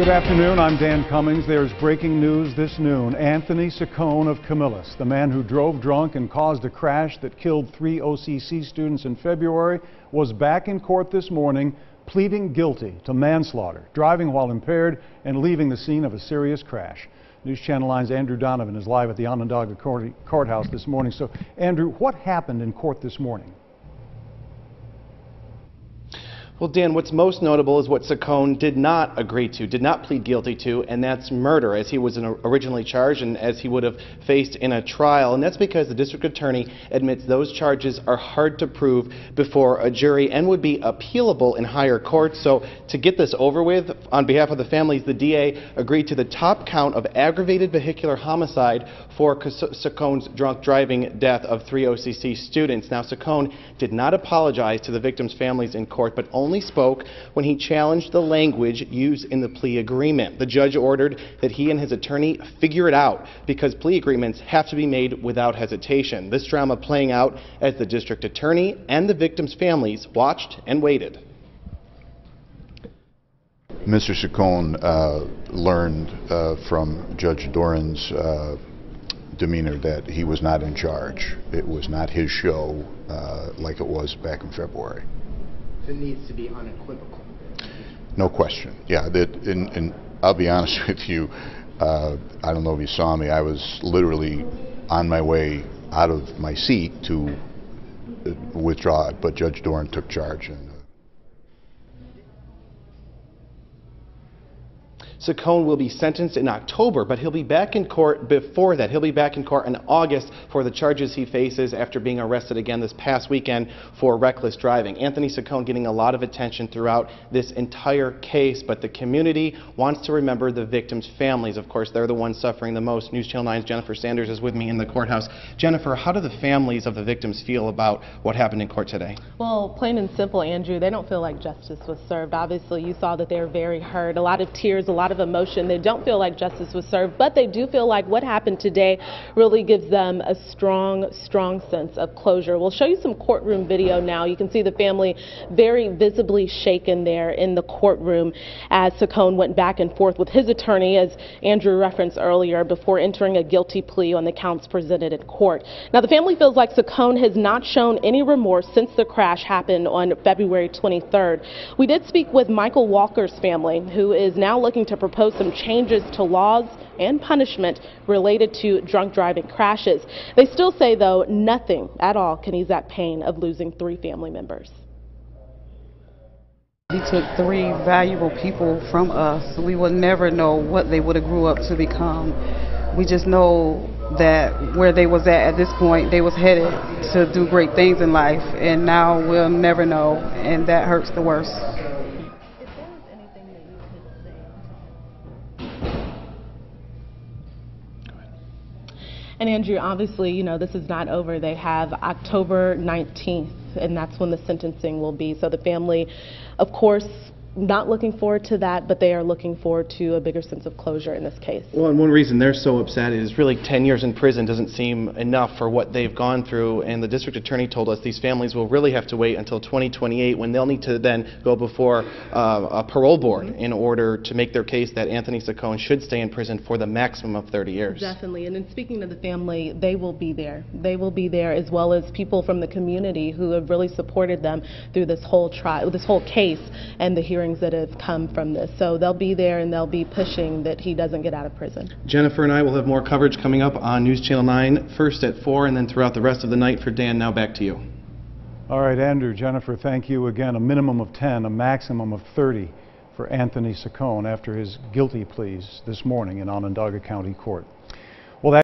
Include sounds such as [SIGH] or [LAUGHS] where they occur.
Good afternoon. I'm Dan Cummings. There's breaking news this noon. Anthony Saccone of Camillus, the man who drove drunk and caused a crash that killed three OCC students in February, was back in court this morning pleading guilty to manslaughter, driving while impaired, and leaving the scene of a serious crash. News Channel 9's Andrew Donovan is live at the Onondaga Court Courthouse this morning. So, Andrew, what happened in court this morning? Well, Dan, what's most notable is what Saccone did not agree to, did not plead guilty to, and that's murder, as he was originally charged and as he would have faced in a trial. And that's because the district attorney admits those charges are hard to prove before a jury and would be appealable in higher courts. So, to get this over with, on behalf of the families, the DA agreed to the top count of aggravated vehicular homicide for Saccone's drunk driving death of three OCC students. Now, Saccone did not apologize to the victims' families in court, but only only spoke when he challenged the language used in the plea agreement. The judge ordered that he and his attorney figure it out because plea agreements have to be made without hesitation. This drama playing out as the district attorney and the victims' families watched and waited. Mr. Saccone uh, learned uh, from Judge Doran's uh, demeanor that he was not in charge. It was not his show uh, like it was back in February it needs to be unequivocal. No question. Yeah, that, and, and I'll be honest [LAUGHS] with you. Uh, I don't know if you saw me. I was literally on my way out of my seat to uh, withdraw it, but Judge Doran took charge and Saccone will be sentenced in October, but he'll be back in court before that. He'll be back in court in August for the charges he faces after being arrested again this past weekend for reckless driving. Anthony Saccone getting a lot of attention throughout this entire case, but the community wants to remember the victims' families. Of course, they're the ones suffering the most. News Channel 9's Jennifer Sanders is with me in the courthouse. Jennifer, how do the families of the victims feel about what happened in court today? Well, plain and simple, Andrew, they don't feel like justice was served. Obviously, you saw that they were very hurt. A lot of tears, a lot lot of emotion. They don't feel like justice was served, but they do feel like what happened today really gives them a strong, strong sense of closure. We'll show you some courtroom video now. You can see the family very visibly shaken there in the courtroom as Saccone went back and forth with his attorney, as Andrew referenced earlier, before entering a guilty plea on the counts presented in court. Now, the family feels like Saccone has not shown any remorse since the crash happened on February 23rd. We did speak with Michael Walker's family, who is now looking to propose some changes to laws and punishment related to drunk driving crashes. They still say, though, nothing at all can ease that pain of losing three family members. He took three valuable people from us. We will never know what they would have grew up to become. We just know that where they was at at this point, they was headed to do great things in life, and now we'll never know, and that hurts the worst. And Andrew, obviously, you know, this is not over. They have October 19th, and that's when the sentencing will be. So the family, of course, not looking forward to that, but they are looking forward to a bigger sense of closure in this case. Well, and one reason they're so upset is really 10 years in prison doesn't seem enough for what they've gone through. And the district attorney told us these families will really have to wait until 2028 when they'll need to then go before uh, a parole board mm -hmm. in order to make their case that Anthony Saccone should stay in prison for the maximum of 30 years. Definitely. And in speaking to the family, they will be there. They will be there as well as people from the community who have really supported them through this whole trial, this whole case and the hearings that have come from this. So they'll be there and they'll be pushing that he doesn't get out of prison. Jennifer and I will have more coverage coming up on News Channel 9, first at 4 and then throughout the rest of the night. For Dan, now back to you. All right, Andrew, Jennifer, thank you again. A minimum of 10, a maximum of 30 for Anthony Saccone after his guilty pleas this morning in Onondaga County Court.